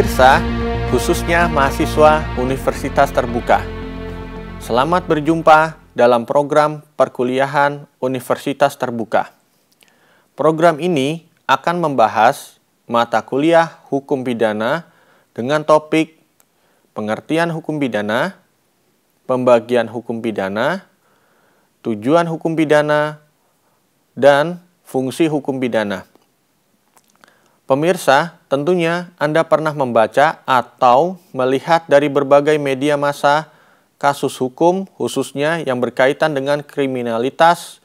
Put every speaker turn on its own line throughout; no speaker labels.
Pemirsa, khususnya mahasiswa Universitas Terbuka. Selamat berjumpa dalam program perkuliahan Universitas Terbuka. Program ini akan membahas mata kuliah hukum pidana dengan topik pengertian hukum pidana, pembagian hukum pidana, tujuan hukum pidana, dan fungsi hukum pidana. Pemirsa, tentunya Anda pernah membaca atau melihat dari berbagai media massa kasus hukum khususnya yang berkaitan dengan kriminalitas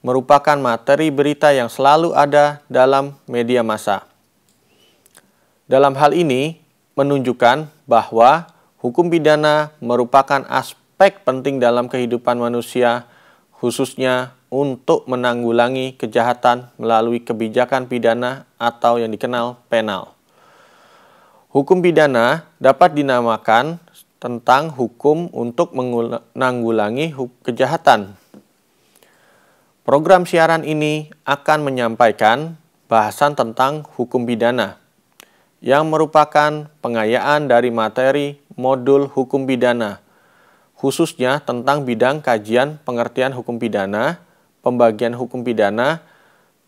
merupakan materi berita yang selalu ada dalam media massa. Dalam hal ini menunjukkan bahwa hukum pidana merupakan aspek penting dalam kehidupan manusia khususnya untuk menanggulangi kejahatan melalui kebijakan pidana atau yang dikenal penal. Hukum pidana dapat dinamakan tentang hukum untuk menanggulangi kejahatan. Program siaran ini akan menyampaikan bahasan tentang hukum pidana yang merupakan pengayaan dari materi modul hukum pidana, khususnya tentang bidang kajian pengertian hukum pidana, pembagian hukum pidana,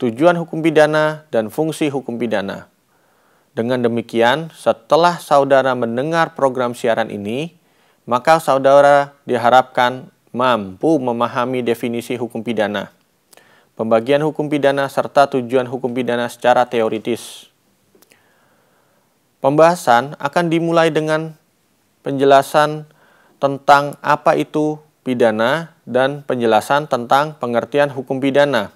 tujuan hukum pidana, dan fungsi hukum pidana. Dengan demikian, setelah saudara mendengar program siaran ini, maka saudara diharapkan mampu memahami definisi hukum pidana, pembagian hukum pidana, serta tujuan hukum pidana secara teoritis. Pembahasan akan dimulai dengan penjelasan tentang apa itu pidana dan penjelasan tentang pengertian hukum pidana.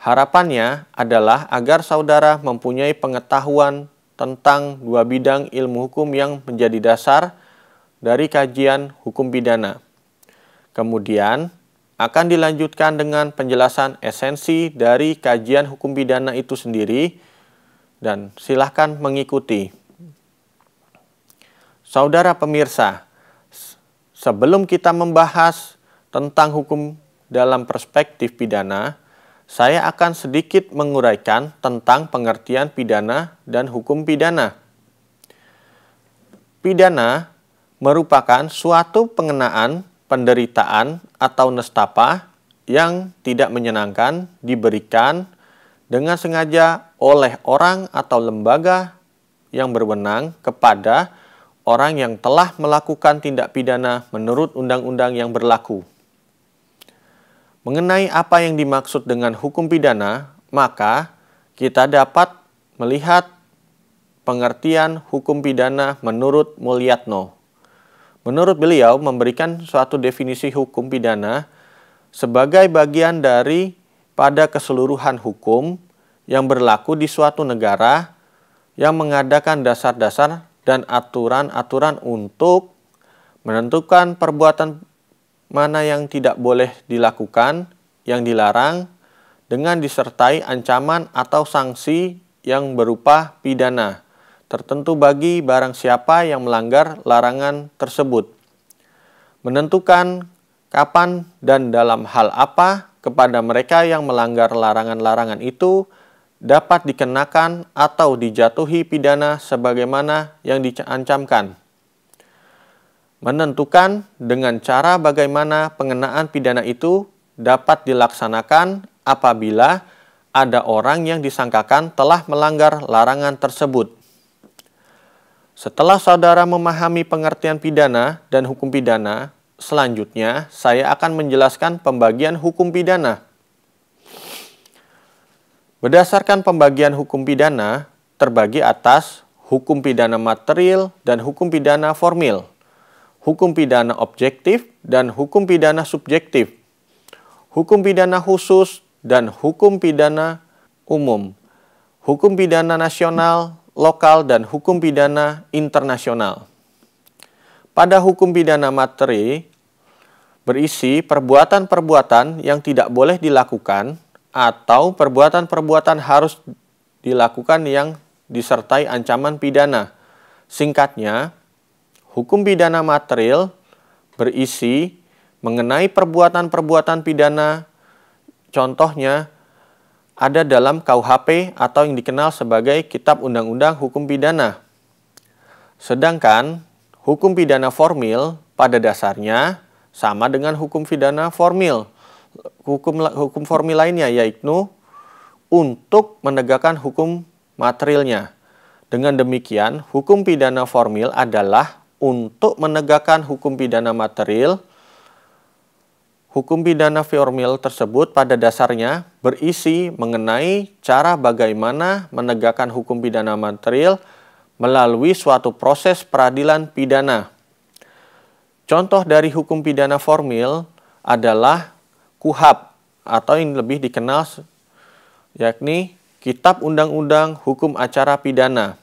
Harapannya adalah agar saudara mempunyai pengetahuan tentang dua bidang ilmu hukum yang menjadi dasar dari kajian hukum pidana. Kemudian akan dilanjutkan dengan penjelasan esensi dari kajian hukum pidana itu sendiri dan silahkan mengikuti. Saudara pemirsa, sebelum kita membahas tentang hukum dalam perspektif pidana, saya akan sedikit menguraikan tentang pengertian pidana dan hukum pidana. Pidana merupakan suatu pengenaan penderitaan atau nestapa yang tidak menyenangkan diberikan dengan sengaja oleh orang atau lembaga yang berwenang kepada orang yang telah melakukan tindak pidana menurut undang-undang yang berlaku. Mengenai apa yang dimaksud dengan hukum pidana, maka kita dapat melihat pengertian hukum pidana menurut Mulyatno. Menurut beliau memberikan suatu definisi hukum pidana sebagai bagian dari pada keseluruhan hukum yang berlaku di suatu negara yang mengadakan dasar-dasar dan aturan-aturan untuk menentukan perbuatan mana yang tidak boleh dilakukan, yang dilarang, dengan disertai ancaman atau sanksi yang berupa pidana tertentu bagi barang siapa yang melanggar larangan tersebut. Menentukan kapan dan dalam hal apa kepada mereka yang melanggar larangan-larangan itu dapat dikenakan atau dijatuhi pidana sebagaimana yang diancamkan menentukan dengan cara bagaimana pengenaan pidana itu dapat dilaksanakan apabila ada orang yang disangkakan telah melanggar larangan tersebut. Setelah saudara memahami pengertian pidana dan hukum pidana, selanjutnya saya akan menjelaskan pembagian hukum pidana. Berdasarkan pembagian hukum pidana, terbagi atas hukum pidana material dan hukum pidana formil hukum pidana objektif dan hukum pidana subjektif, hukum pidana khusus dan hukum pidana umum, hukum pidana nasional, lokal, dan hukum pidana internasional. Pada hukum pidana materi berisi perbuatan-perbuatan yang tidak boleh dilakukan atau perbuatan-perbuatan harus dilakukan yang disertai ancaman pidana. Singkatnya, hukum pidana material berisi mengenai perbuatan-perbuatan pidana, contohnya ada dalam KUHP atau yang dikenal sebagai Kitab Undang-Undang Hukum Pidana. Sedangkan hukum pidana formil pada dasarnya sama dengan hukum pidana formil. Hukum hukum formil lainnya yaitu untuk menegakkan hukum materialnya. Dengan demikian, hukum pidana formil adalah untuk menegakkan hukum pidana material Hukum pidana formil tersebut pada dasarnya berisi mengenai cara bagaimana menegakkan hukum pidana material melalui suatu proses peradilan pidana. Contoh dari hukum pidana formil adalah KUHAP atau yang lebih dikenal yakni Kitab Undang-Undang Hukum Acara Pidana.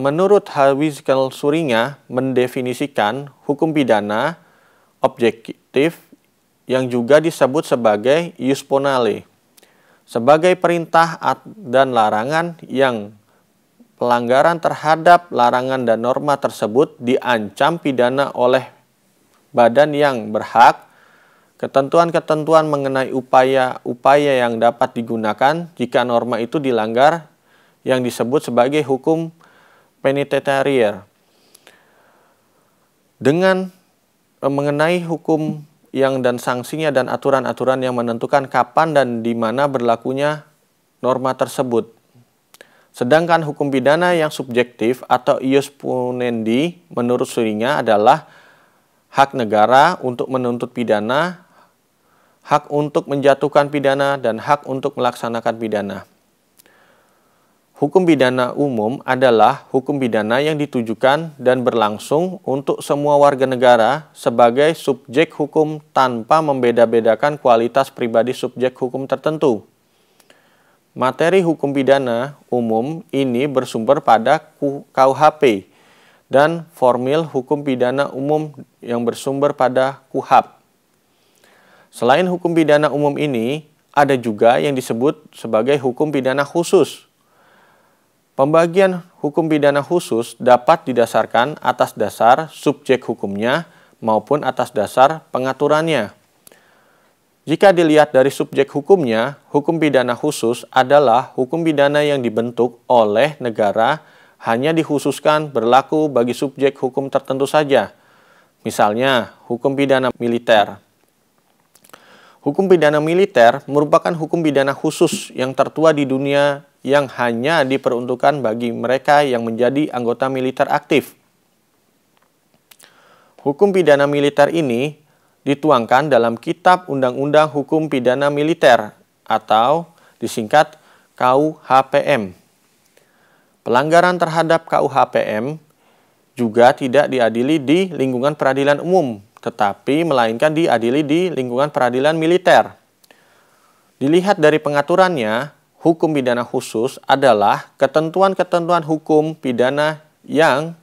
Menurut Hawizkel Suringa mendefinisikan hukum pidana objektif yang juga disebut sebagai ius ponale sebagai perintah dan larangan yang pelanggaran terhadap larangan dan norma tersebut diancam pidana oleh badan yang berhak ketentuan-ketentuan mengenai upaya-upaya yang dapat digunakan jika norma itu dilanggar yang disebut sebagai hukum penitentiarir dengan Eh, mengenai hukum yang dan sanksinya dan aturan-aturan yang menentukan kapan dan di mana berlakunya norma tersebut. Sedangkan hukum pidana yang subjektif atau ius punendi menurut surinya adalah hak negara untuk menuntut pidana, hak untuk menjatuhkan pidana, dan hak untuk melaksanakan pidana. Hukum pidana umum adalah hukum pidana yang ditujukan dan berlangsung untuk semua warga negara sebagai subjek hukum tanpa membeda-bedakan kualitas pribadi subjek hukum tertentu. Materi hukum pidana umum ini bersumber pada KUHP dan formil hukum pidana umum yang bersumber pada KUHAP. Selain hukum pidana umum ini, ada juga yang disebut sebagai hukum pidana khusus Pembagian hukum pidana khusus dapat didasarkan atas dasar subjek hukumnya maupun atas dasar pengaturannya. Jika dilihat dari subjek hukumnya, hukum pidana khusus adalah hukum pidana yang dibentuk oleh negara hanya dikhususkan berlaku bagi subjek hukum tertentu saja. Misalnya, hukum pidana militer. Hukum pidana militer merupakan hukum pidana khusus yang tertua di dunia yang hanya diperuntukkan bagi mereka yang menjadi anggota militer aktif. Hukum pidana militer ini dituangkan dalam Kitab Undang-Undang Hukum Pidana Militer atau disingkat KUHPM. Pelanggaran terhadap KUHPM juga tidak diadili di lingkungan peradilan umum, tetapi melainkan diadili di lingkungan peradilan militer. Dilihat dari pengaturannya, hukum pidana khusus adalah ketentuan-ketentuan hukum pidana yang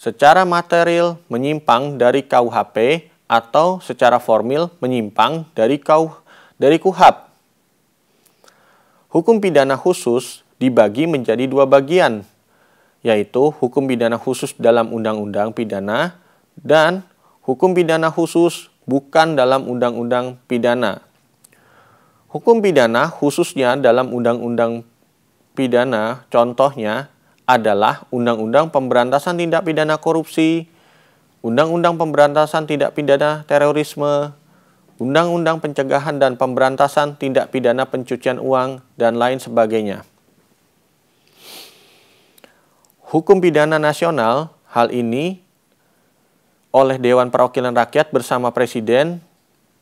secara material menyimpang dari KUHP atau secara formil menyimpang dari KUH dari KUHAP. Hukum pidana khusus dibagi menjadi dua bagian, yaitu hukum pidana khusus dalam undang-undang pidana dan hukum pidana khusus bukan dalam undang-undang pidana. Hukum pidana khususnya dalam undang-undang pidana contohnya adalah Undang-Undang Pemberantasan Tindak Pidana Korupsi, Undang-Undang Pemberantasan Tindak Pidana Terorisme, Undang-Undang Pencegahan dan Pemberantasan Tindak Pidana Pencucian Uang, dan lain sebagainya. Hukum pidana nasional hal ini oleh Dewan Perwakilan Rakyat bersama Presiden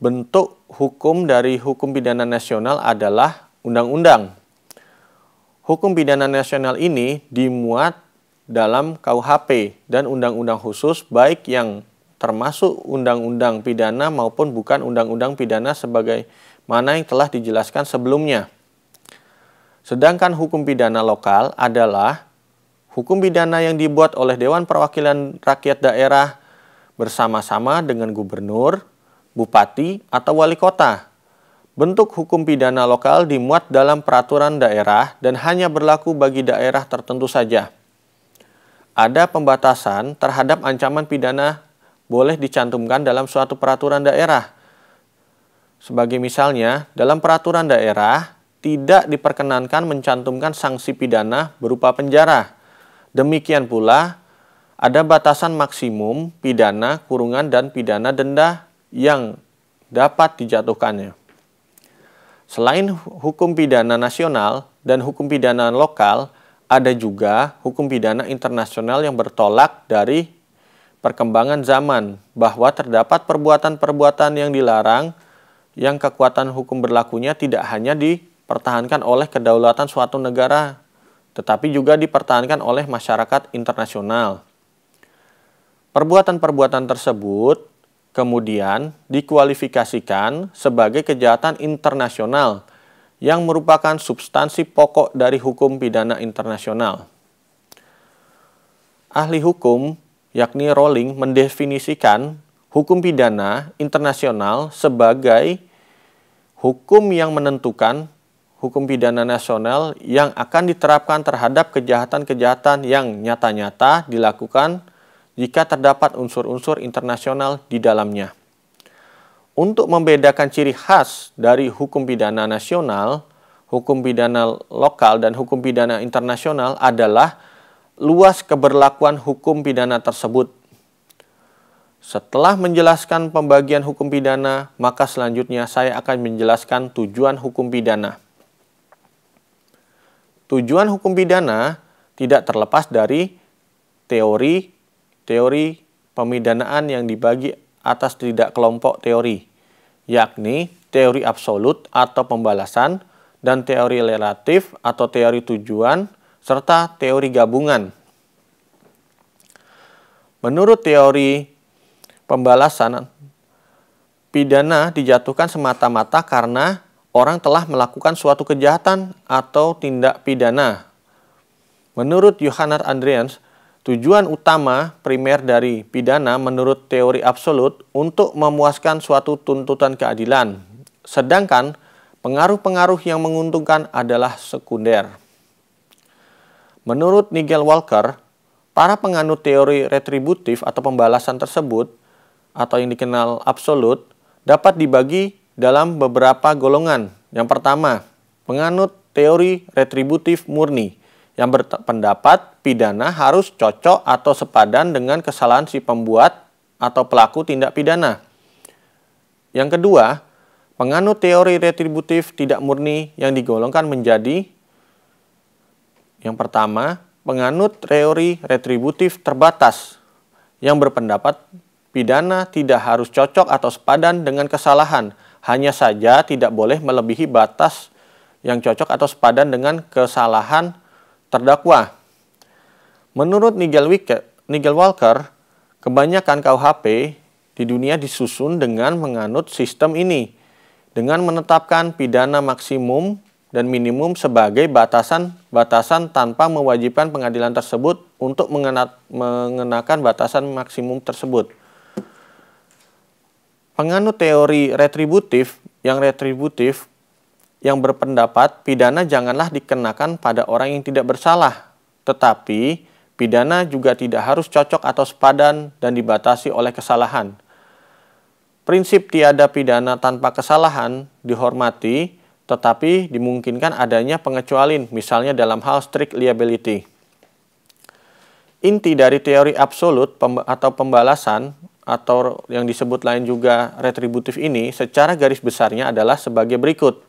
bentuk hukum dari hukum pidana nasional adalah undang-undang. Hukum pidana nasional ini dimuat dalam KUHP dan undang-undang khusus baik yang termasuk undang-undang pidana maupun bukan undang-undang pidana sebagai mana yang telah dijelaskan sebelumnya. Sedangkan hukum pidana lokal adalah hukum pidana yang dibuat oleh Dewan Perwakilan Rakyat Daerah bersama-sama dengan gubernur, bupati, atau wali kota. Bentuk hukum pidana lokal dimuat dalam peraturan daerah dan hanya berlaku bagi daerah tertentu saja. Ada pembatasan terhadap ancaman pidana boleh dicantumkan dalam suatu peraturan daerah. Sebagai misalnya, dalam peraturan daerah tidak diperkenankan mencantumkan sanksi pidana berupa penjara. Demikian pula, ada batasan maksimum pidana kurungan dan pidana denda yang dapat dijatuhkannya. Selain hukum pidana nasional dan hukum pidana lokal, ada juga hukum pidana internasional yang bertolak dari perkembangan zaman bahwa terdapat perbuatan-perbuatan yang dilarang yang kekuatan hukum berlakunya tidak hanya dipertahankan oleh kedaulatan suatu negara, tetapi juga dipertahankan oleh masyarakat internasional. Perbuatan-perbuatan tersebut kemudian dikualifikasikan sebagai kejahatan internasional yang merupakan substansi pokok dari hukum pidana internasional. Ahli hukum yakni Rowling mendefinisikan hukum pidana internasional sebagai hukum yang menentukan hukum pidana nasional yang akan diterapkan terhadap kejahatan-kejahatan yang nyata-nyata dilakukan jika terdapat unsur-unsur internasional di dalamnya. Untuk membedakan ciri khas dari hukum pidana nasional, hukum pidana lokal, dan hukum pidana internasional adalah luas keberlakuan hukum pidana tersebut. Setelah menjelaskan pembagian hukum pidana, maka selanjutnya saya akan menjelaskan tujuan hukum pidana. Tujuan hukum pidana tidak terlepas dari teori teori pemidanaan yang dibagi atas tidak kelompok teori, yakni teori absolut atau pembalasan dan teori relatif atau teori tujuan serta teori gabungan. Menurut teori pembalasan, pidana dijatuhkan semata-mata karena orang telah melakukan suatu kejahatan atau tindak pidana. Menurut Johannes Andreans, tujuan utama primer dari pidana menurut teori absolut untuk memuaskan suatu tuntutan keadilan, sedangkan pengaruh-pengaruh yang menguntungkan adalah sekunder. Menurut Nigel Walker, para penganut teori retributif atau pembalasan tersebut atau yang dikenal absolut dapat dibagi dalam beberapa golongan. Yang pertama, penganut teori retributif murni yang berpendapat pidana harus cocok atau sepadan dengan kesalahan si pembuat atau pelaku tindak pidana. Yang kedua, penganut teori retributif tidak murni yang digolongkan menjadi yang pertama, penganut teori retributif terbatas yang berpendapat pidana tidak harus cocok atau sepadan dengan kesalahan, hanya saja tidak boleh melebihi batas yang cocok atau sepadan dengan kesalahan terdakwa. Menurut Nigel, Wicked, Nigel Walker, kebanyakan KUHP di dunia disusun dengan menganut sistem ini, dengan menetapkan pidana maksimum dan minimum sebagai batasan-batasan tanpa mewajibkan pengadilan tersebut untuk mengenakan batasan maksimum tersebut. Penganut teori retributif yang retributif yang berpendapat pidana janganlah dikenakan pada orang yang tidak bersalah, tetapi pidana juga tidak harus cocok atau sepadan dan dibatasi oleh kesalahan. Prinsip tiada pidana tanpa kesalahan dihormati tetapi dimungkinkan adanya pengecualian, misalnya dalam hal strict liability. Inti dari teori absolut atau pembalasan atau yang disebut lain juga retributif ini secara garis besarnya adalah sebagai berikut.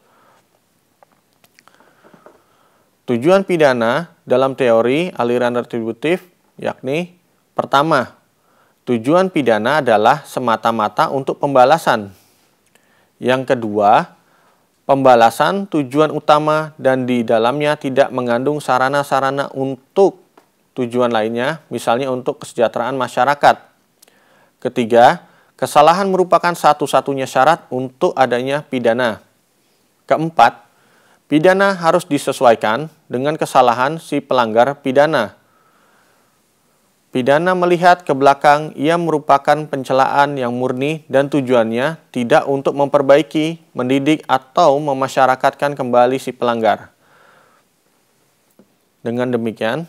Tujuan pidana dalam teori aliran retributif yakni pertama, tujuan pidana adalah semata-mata untuk pembalasan. Yang kedua, pembalasan tujuan utama dan di dalamnya tidak mengandung sarana-sarana untuk tujuan lainnya, misalnya untuk kesejahteraan masyarakat. Ketiga, kesalahan merupakan satu-satunya syarat untuk adanya pidana. Keempat, pidana harus disesuaikan dengan kesalahan si pelanggar pidana Pidana melihat ke belakang, ia merupakan pencelaan yang murni dan tujuannya tidak untuk memperbaiki, mendidik, atau memasyarakatkan kembali si pelanggar. Dengan demikian,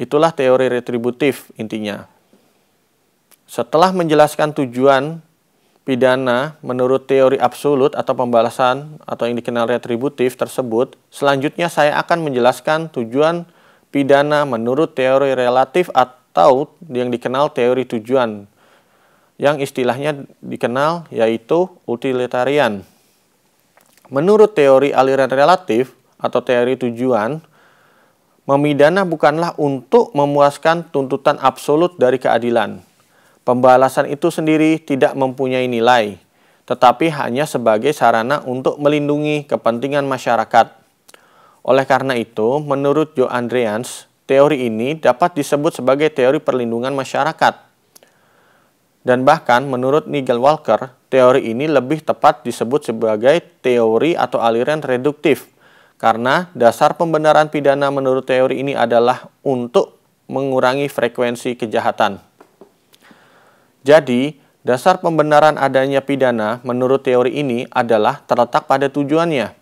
itulah teori retributif intinya. Setelah menjelaskan tujuan pidana menurut teori absolut atau pembalasan atau yang dikenal retributif tersebut, selanjutnya saya akan menjelaskan tujuan pidana menurut teori relatif atau yang dikenal teori tujuan yang istilahnya dikenal yaitu utilitarian. Menurut teori aliran relatif atau teori tujuan, memidana bukanlah untuk memuaskan tuntutan absolut dari keadilan Pembalasan itu sendiri tidak mempunyai nilai, tetapi hanya sebagai sarana untuk melindungi kepentingan masyarakat. Oleh karena itu, menurut Joe Andreans, teori ini dapat disebut sebagai teori perlindungan masyarakat. Dan bahkan menurut Nigel Walker, teori ini lebih tepat disebut sebagai teori atau aliran reduktif, karena dasar pembenaran pidana menurut teori ini adalah untuk mengurangi frekuensi kejahatan. Jadi, dasar pembenaran adanya pidana menurut teori ini adalah terletak pada tujuannya.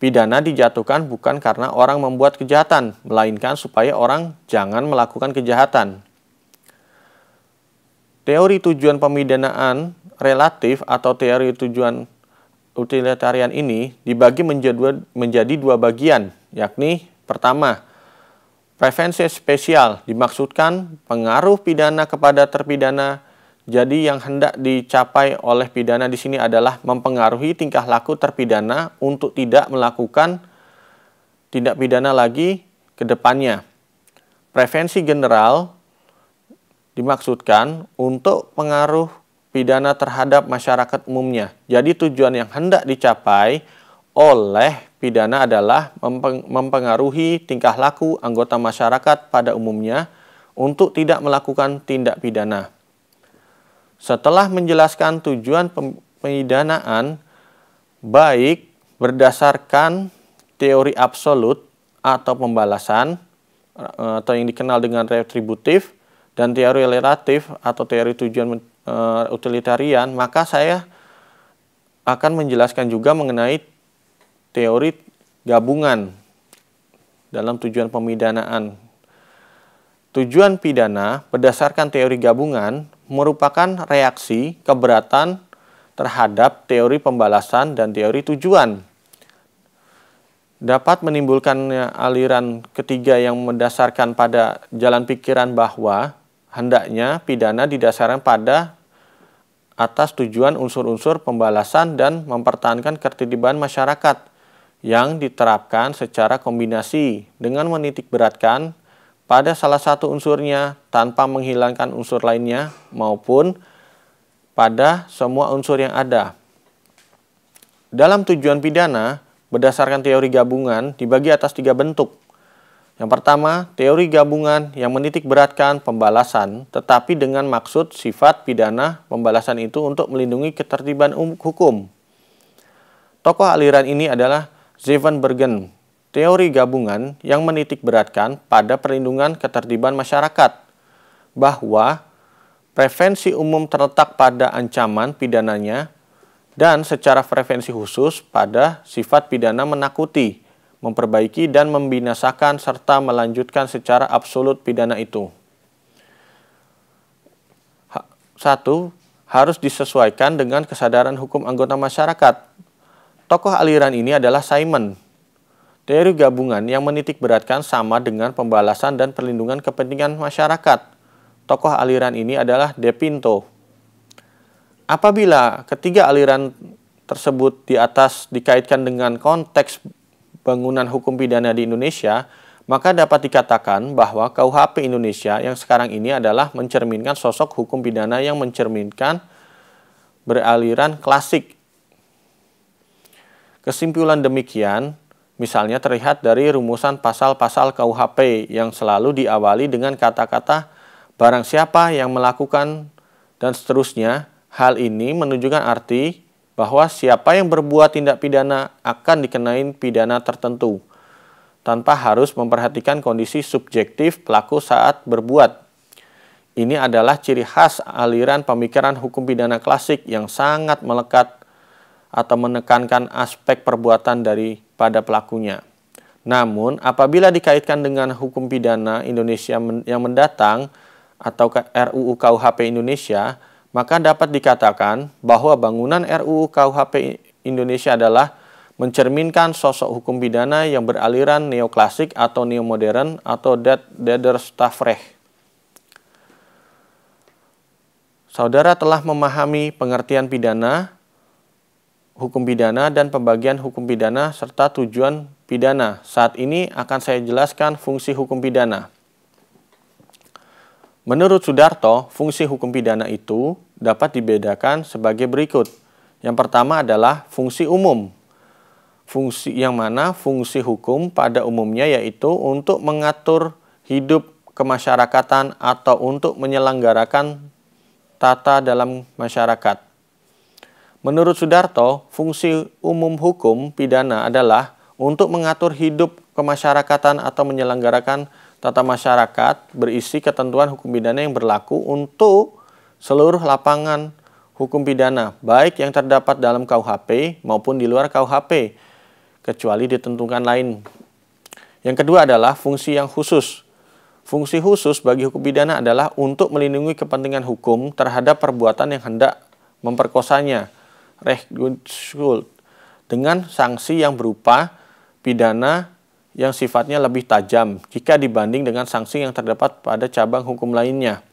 Pidana dijatuhkan bukan karena orang membuat kejahatan, melainkan supaya orang jangan melakukan kejahatan. Teori tujuan pemidanaan relatif atau teori tujuan utilitarian ini dibagi menjadi, dua bagian, yakni pertama, Prevensi spesial dimaksudkan pengaruh pidana kepada terpidana. Jadi yang hendak dicapai oleh pidana di sini adalah mempengaruhi tingkah laku terpidana untuk tidak melakukan tindak pidana lagi ke depannya. Prevensi general dimaksudkan untuk pengaruh pidana terhadap masyarakat umumnya. Jadi tujuan yang hendak dicapai oleh pidana adalah mempengaruhi tingkah laku anggota masyarakat pada umumnya untuk tidak melakukan tindak pidana. Setelah menjelaskan tujuan pemidanaan, baik berdasarkan teori absolut atau pembalasan eh, atau yang dikenal dengan retributif dan teori relatif atau teori tujuan uh, utilitarian, maka saya akan menjelaskan juga mengenai teori gabungan dalam tujuan pemidanaan. Tujuan pidana berdasarkan teori gabungan merupakan reaksi keberatan terhadap teori pembalasan dan teori tujuan. Dapat menimbulkan aliran ketiga yang mendasarkan pada jalan pikiran bahwa hendaknya pidana didasarkan pada atas tujuan unsur-unsur pembalasan dan mempertahankan ketertiban masyarakat yang diterapkan secara kombinasi dengan menitik beratkan pada salah satu unsurnya tanpa menghilangkan unsur lainnya maupun pada semua unsur yang ada. Dalam tujuan pidana, berdasarkan teori gabungan dibagi atas tiga bentuk. Yang pertama, teori gabungan yang menitik beratkan pembalasan, tetapi dengan maksud sifat pidana pembalasan itu untuk melindungi ketertiban um-, hukum. Tokoh aliran ini adalah Zevenbergen, teori gabungan yang menitik beratkan pada perlindungan ketertiban masyarakat, bahwa prevensi umum terletak pada ancaman pidananya dan secara prevensi khusus pada sifat pidana menakuti, memperbaiki dan membinasakan serta melanjutkan secara absolut pidana itu. Satu, harus disesuaikan dengan kesadaran hukum anggota masyarakat Tokoh aliran ini adalah Simon. Teori gabungan yang menitik beratkan sama dengan pembalasan dan perlindungan kepentingan masyarakat. Tokoh aliran ini adalah De Pinto. Apabila ketiga aliran tersebut di atas dikaitkan dengan konteks bangunan hukum pidana di Indonesia, maka dapat dikatakan bahwa KUHP Indonesia yang sekarang ini adalah mencerminkan sosok hukum pidana yang mencerminkan beraliran klasik Kesimpulan demikian misalnya terlihat dari rumusan pasal-pasal KUHP yang selalu diawali dengan kata-kata barang siapa yang melakukan dan seterusnya. Hal ini menunjukkan arti bahwa siapa yang berbuat tindak pidana akan dikenai pidana tertentu tanpa harus memperhatikan kondisi subjektif pelaku saat berbuat. Ini adalah ciri khas aliran pemikiran hukum pidana klasik yang sangat melekat atau menekankan aspek perbuatan daripada pelakunya. Namun, apabila dikaitkan dengan hukum pidana Indonesia yang mendatang atau RUU KUHP Indonesia, maka dapat dikatakan bahwa bangunan RUU KUHP Indonesia adalah mencerminkan sosok hukum pidana yang beraliran neoklasik atau neomodern atau dat Staffrecht. Saudara telah memahami pengertian pidana, hukum pidana, dan pembagian hukum pidana serta tujuan pidana. Saat ini akan saya jelaskan fungsi hukum pidana. Menurut Sudarto, fungsi hukum pidana itu dapat dibedakan sebagai berikut. Yang pertama adalah fungsi umum fungsi yang mana fungsi hukum pada umumnya yaitu untuk mengatur hidup kemasyarakatan atau untuk menyelenggarakan tata dalam masyarakat. Menurut Sudarto, fungsi umum hukum pidana adalah untuk mengatur hidup kemasyarakatan atau menyelenggarakan tata masyarakat berisi ketentuan hukum pidana yang berlaku untuk seluruh lapangan hukum pidana, baik yang terdapat dalam KUHP maupun di luar KUHP kecuali ditentukan lain. Yang kedua adalah fungsi yang khusus. Fungsi khusus bagi hukum pidana adalah untuk melindungi kepentingan hukum terhadap perbuatan yang hendak memperkosanya, Rechtsschuld, dengan sanksi yang berupa pidana yang sifatnya lebih tajam jika dibanding dengan sanksi yang terdapat pada cabang hukum lainnya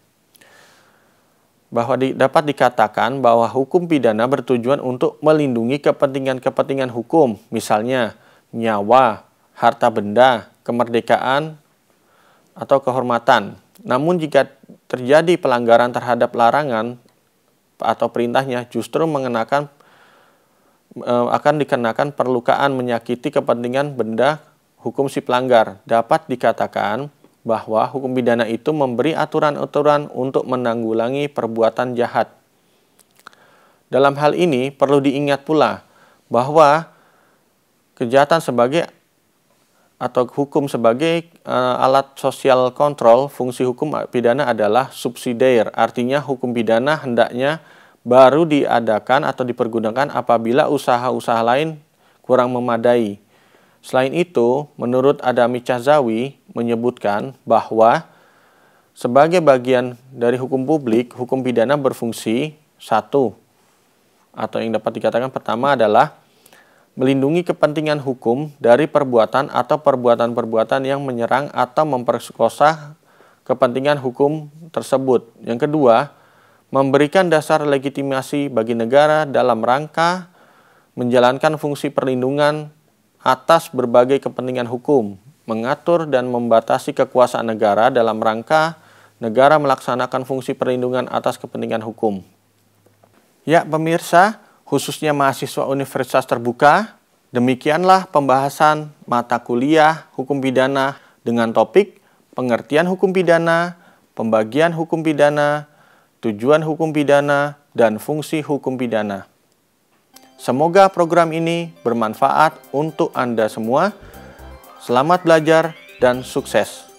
bahwa di, dapat dikatakan bahwa hukum pidana bertujuan untuk melindungi kepentingan-kepentingan hukum, misalnya nyawa, harta benda, kemerdekaan, atau kehormatan. Namun jika terjadi pelanggaran terhadap larangan atau perintahnya justru mengenakan e, akan dikenakan perlukaan menyakiti kepentingan benda hukum si pelanggar. Dapat dikatakan bahwa hukum pidana itu memberi aturan-aturan untuk menanggulangi perbuatan jahat. Dalam hal ini perlu diingat pula bahwa kejahatan sebagai atau hukum sebagai uh, alat sosial kontrol fungsi hukum pidana adalah subsidiar. Artinya hukum pidana hendaknya baru diadakan atau dipergunakan apabila usaha-usaha lain kurang memadai. Selain itu, menurut Adami Cahzawi menyebutkan bahwa sebagai bagian dari hukum publik, hukum pidana berfungsi satu atau yang dapat dikatakan pertama adalah melindungi kepentingan hukum dari perbuatan atau perbuatan-perbuatan yang menyerang atau memperkosa kepentingan hukum tersebut. Yang kedua, memberikan dasar legitimasi bagi negara dalam rangka menjalankan fungsi perlindungan atas berbagai kepentingan hukum, mengatur dan membatasi kekuasaan negara dalam rangka negara melaksanakan fungsi perlindungan atas kepentingan hukum. Ya, pemirsa, khususnya mahasiswa Universitas Terbuka, demikianlah pembahasan mata kuliah hukum pidana dengan topik pengertian hukum pidana, pembagian hukum pidana, tujuan hukum pidana, dan fungsi hukum pidana. Semoga program ini bermanfaat untuk Anda semua. Selamat belajar dan sukses.